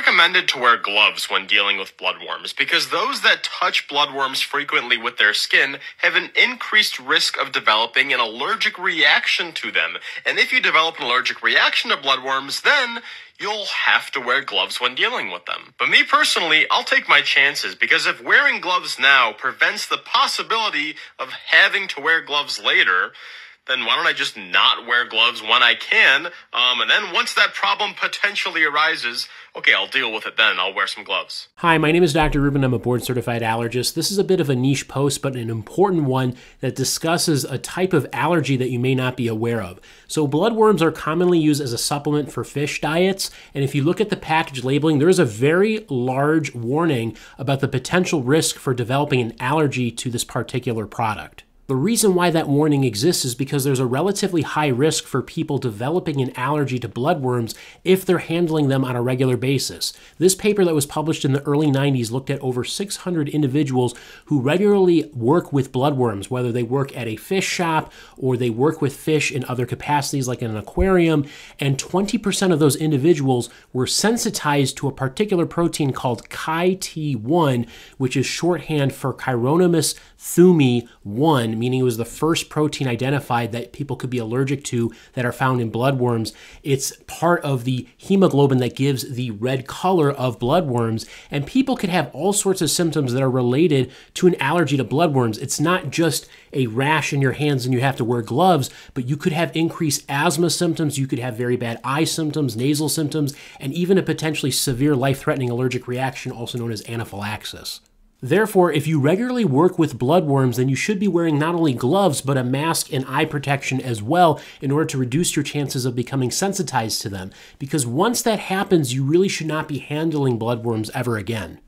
recommended to wear gloves when dealing with bloodworms because those that touch bloodworms frequently with their skin have an increased risk of developing an allergic reaction to them. And if you develop an allergic reaction to bloodworms, then you'll have to wear gloves when dealing with them. But me personally, I'll take my chances because if wearing gloves now prevents the possibility of having to wear gloves later, then why don't I just not wear gloves when I can? Um, and then once that problem potentially arises, okay, I'll deal with it then. I'll wear some gloves. Hi, my name is Dr. Rubin. I'm a board certified allergist. This is a bit of a niche post, but an important one that discusses a type of allergy that you may not be aware of. So, bloodworms are commonly used as a supplement for fish diets. And if you look at the package labeling, there is a very large warning about the potential risk for developing an allergy to this particular product. The reason why that warning exists is because there's a relatively high risk for people developing an allergy to bloodworms if they're handling them on a regular basis. This paper that was published in the early 90s looked at over 600 individuals who regularly work with bloodworms, whether they work at a fish shop or they work with fish in other capacities like in an aquarium, and 20% of those individuals were sensitized to a particular protein called ChI-T1, which is shorthand for Chironomus thummi 1 meaning it was the first protein identified that people could be allergic to that are found in bloodworms. It's part of the hemoglobin that gives the red color of bloodworms, and people could have all sorts of symptoms that are related to an allergy to bloodworms. It's not just a rash in your hands and you have to wear gloves, but you could have increased asthma symptoms, you could have very bad eye symptoms, nasal symptoms, and even a potentially severe life threatening allergic reaction, also known as anaphylaxis. Therefore, if you regularly work with bloodworms, then you should be wearing not only gloves, but a mask and eye protection as well in order to reduce your chances of becoming sensitized to them. Because once that happens, you really should not be handling bloodworms ever again.